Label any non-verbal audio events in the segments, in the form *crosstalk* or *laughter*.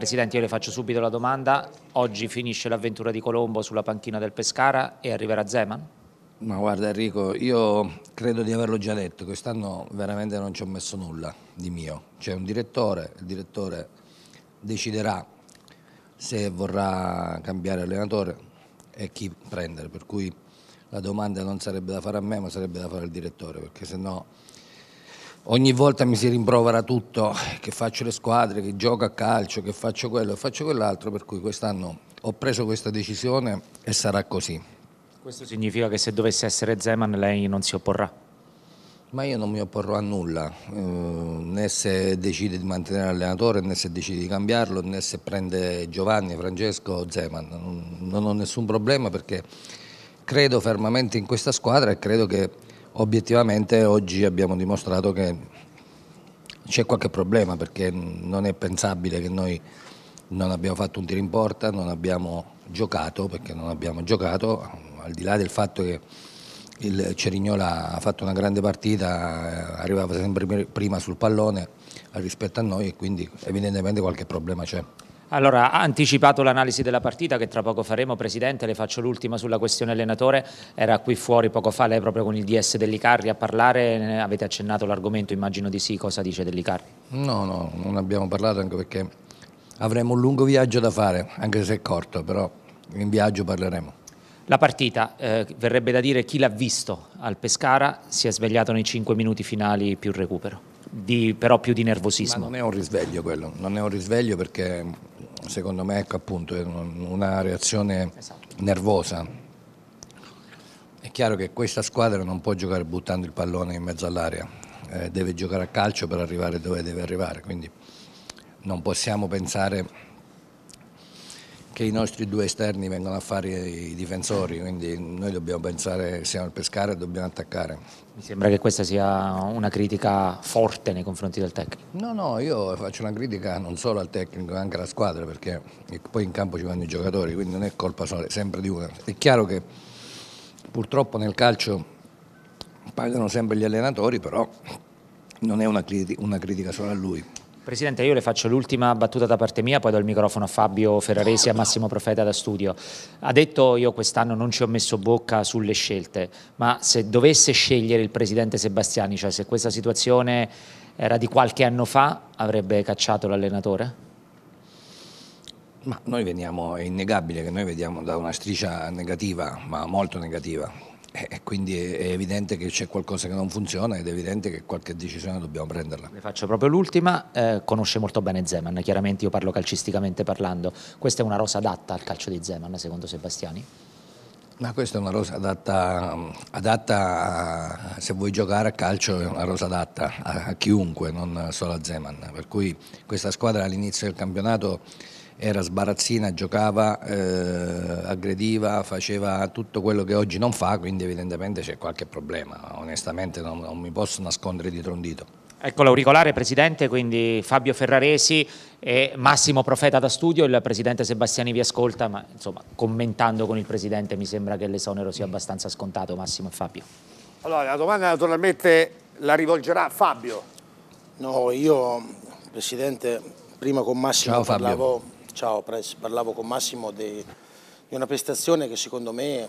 Presidente, io le faccio subito la domanda. Oggi finisce l'avventura di Colombo sulla panchina del Pescara e arriverà Zeman? Ma guarda Enrico, io credo di averlo già detto, quest'anno veramente non ci ho messo nulla di mio. C'è un direttore, il direttore deciderà se vorrà cambiare allenatore e chi prendere, per cui la domanda non sarebbe da fare a me ma sarebbe da fare al direttore, perché se no ogni volta mi si rimprovera tutto, che faccio le squadre, che gioco a calcio, che faccio quello e faccio quell'altro, per cui quest'anno ho preso questa decisione e sarà così. Questo significa che se dovesse essere Zeman lei non si opporrà? Ma io non mi opporrò a nulla, eh, né se decide di mantenere l'allenatore, né se decide di cambiarlo, né se prende Giovanni, Francesco o Zeman. Non, non ho nessun problema perché credo fermamente in questa squadra e credo che obiettivamente oggi abbiamo dimostrato che c'è qualche problema perché non è pensabile che noi non abbiamo fatto un tiro in porta, non abbiamo giocato perché non abbiamo giocato, al di là del fatto che il Cerignola ha fatto una grande partita, eh, arrivava sempre prima sul pallone rispetto a noi e quindi evidentemente qualche problema c'è. Allora, ha anticipato l'analisi della partita che tra poco faremo, Presidente, le faccio l'ultima sulla questione allenatore, era qui fuori poco fa lei proprio con il DS dell'Icarri a parlare, avete accennato l'argomento, immagino di sì, cosa dice dell'Icarri? No, no, non abbiamo parlato anche perché avremo un lungo viaggio da fare, anche se è corto, però in viaggio parleremo. La partita, eh, verrebbe da dire chi l'ha visto al Pescara, si è svegliato nei 5 minuti finali più recupero, di, però più di nervosismo. Ma non è un risveglio quello, non è un risveglio perché secondo me ecco, appunto, è una reazione esatto. nervosa. È chiaro che questa squadra non può giocare buttando il pallone in mezzo all'area, eh, deve giocare a calcio per arrivare dove deve arrivare, quindi non possiamo pensare che i nostri due esterni vengono a fare i difensori, quindi noi dobbiamo pensare siamo al pescare e dobbiamo attaccare. Mi sembra che questa sia una critica forte nei confronti del tecnico. No, no, io faccio una critica non solo al tecnico, ma anche alla squadra, perché poi in campo ci vanno i giocatori, quindi non è colpa sempre di una. È chiaro che purtroppo nel calcio pagano sempre gli allenatori, però non è una critica, una critica solo a lui. Presidente, io le faccio l'ultima battuta da parte mia, poi do il microfono a Fabio Ferraresi e a Massimo Profeta da studio. Ha detto io quest'anno non ci ho messo bocca sulle scelte, ma se dovesse scegliere il Presidente Sebastiani, cioè se questa situazione era di qualche anno fa, avrebbe cacciato l'allenatore? Ma noi veniamo, è innegabile che noi vediamo da una striscia negativa, ma molto negativa e quindi è evidente che c'è qualcosa che non funziona ed è evidente che qualche decisione dobbiamo prenderla. Le faccio proprio l'ultima, eh, conosce molto bene Zeman, chiaramente io parlo calcisticamente parlando, questa è una rosa adatta al calcio di Zeman secondo Sebastiani? Ma questa è una rosa adatta, adatta a, se vuoi giocare a calcio è una rosa adatta a, a chiunque, non solo a Zeman, per cui questa squadra all'inizio del campionato era sbarazzina, giocava, eh, aggrediva, faceva tutto quello che oggi non fa, quindi evidentemente c'è qualche problema, onestamente non, non mi posso nascondere dietro un dito. Ecco l'auricolare Presidente, quindi Fabio Ferraresi e Massimo Profeta da studio, il Presidente Sebastiani vi ascolta, ma insomma commentando con il Presidente mi sembra che l'esonero sia abbastanza scontato, Massimo e Fabio. Allora la domanda naturalmente la rivolgerà Fabio. No, io Presidente prima con Massimo Ciao, parlavo Ciao Press, parlavo con Massimo di, di una prestazione che secondo me eh,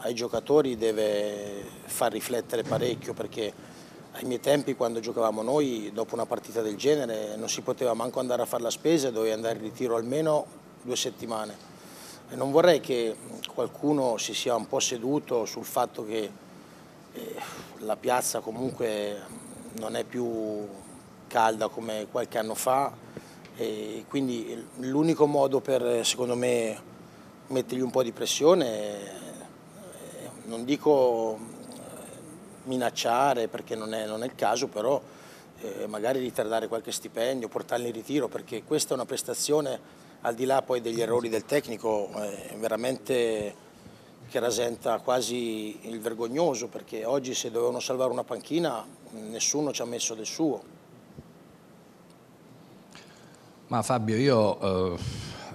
ai giocatori deve far riflettere parecchio perché ai miei tempi quando giocavamo noi dopo una partita del genere non si poteva manco andare a fare la spesa e dovevi andare in ritiro almeno due settimane. E non vorrei che qualcuno si sia un po' seduto sul fatto che eh, la piazza comunque non è più calda come qualche anno fa e quindi l'unico modo per, secondo me, mettergli un po' di pressione, non dico minacciare perché non è, non è il caso, però eh, magari ritardare qualche stipendio, portarli in ritiro, perché questa è una prestazione, al di là poi degli errori del tecnico, eh, veramente che rasenta quasi il vergognoso, perché oggi se dovevano salvare una panchina nessuno ci ha messo del suo. Ma Fabio, io eh,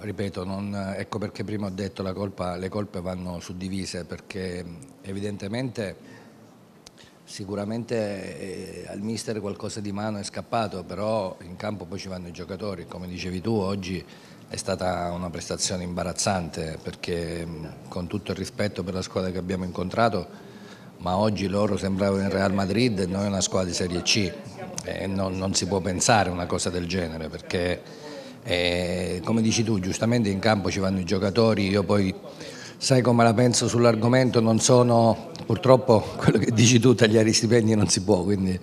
ripeto, non, ecco perché prima ho detto che le colpe vanno suddivise, perché evidentemente Sicuramente eh, al mister qualcosa di mano è scappato, però in campo poi ci vanno i giocatori. Come dicevi tu, oggi è stata una prestazione imbarazzante perché con tutto il rispetto per la squadra che abbiamo incontrato, ma oggi loro sembravano in Real Madrid e noi una squadra di Serie C e non, non si può pensare una cosa del genere perché eh, come dici tu giustamente in campo ci vanno i giocatori, io poi sai come la penso sull'argomento, non sono purtroppo *laughs* quello che dici tu, tagliare i stipendi non si può, quindi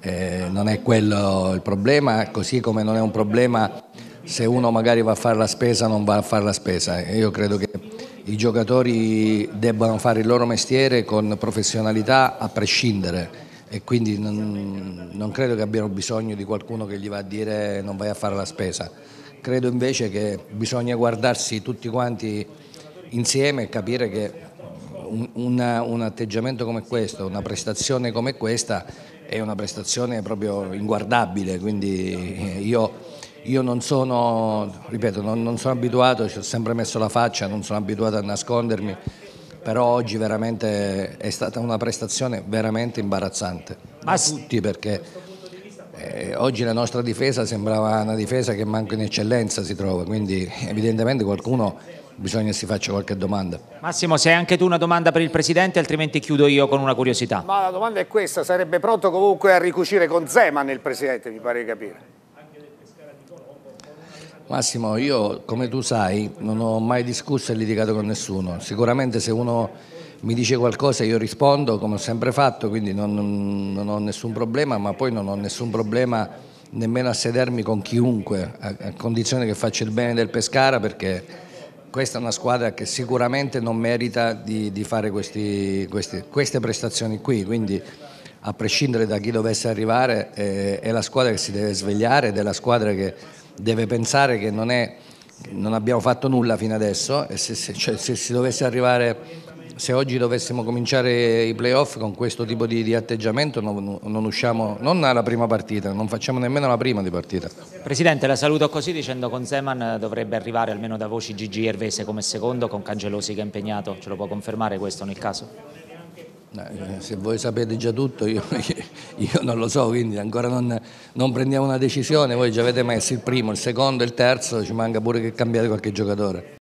eh, non è quello il problema, così come non è un problema se uno magari va a fare la spesa o non va a fare la spesa. Io credo che i giocatori debbano fare il loro mestiere con professionalità a prescindere e quindi non, non credo che abbiano bisogno di qualcuno che gli va a dire non vai a fare la spesa. Credo invece che bisogna guardarsi tutti quanti insieme e capire che un, una, un, atteggiamento come questo, una prestazione come questa è una prestazione proprio inguardabile, quindi io, io non sono, ripeto, non, non sono abituato, ci ho sempre messo la faccia, non sono abituato a nascondermi, però oggi veramente è stata una prestazione veramente imbarazzante, Ma tutti perché eh, oggi la nostra difesa sembrava una difesa che manca in eccellenza si trova, quindi evidentemente qualcuno bisogna che si faccia qualche domanda. Massimo, se hai anche tu una domanda per il Presidente, altrimenti chiudo io con una curiosità. Ma la domanda è questa, sarebbe pronto comunque a ricucire con Zeman il Presidente, mi pare di capire. Massimo, io come tu sai non ho mai discusso e litigato con nessuno, sicuramente se uno mi dice qualcosa io rispondo come ho sempre fatto, quindi non, non ho nessun problema, ma poi non ho nessun problema nemmeno a sedermi con chiunque, a, a condizione che faccia il bene del Pescara perché questa è una squadra che sicuramente non merita di, di fare questi, questi, queste prestazioni qui, quindi a prescindere da chi dovesse arrivare eh, è la squadra che si deve svegliare ed è la squadra che deve pensare che non, è, non abbiamo fatto nulla fino adesso e se, se, cioè, se si dovesse arrivare se oggi dovessimo cominciare i playoff con questo tipo di, di atteggiamento non, non, usciamo non alla prima partita, non facciamo nemmeno la prima di partita. Presidente, la saluto così dicendo con Zeman dovrebbe arrivare almeno da voci Gigi Ervese come secondo con Cangelosi che è impegnato, ce lo può confermare questo nel caso? Eh, se voi sapete già tutto io, *laughs* io non lo so, quindi ancora non, non, prendiamo una decisione, voi già avete messo il primo, il secondo, il terzo, ci manca pure che cambiate qualche giocatore.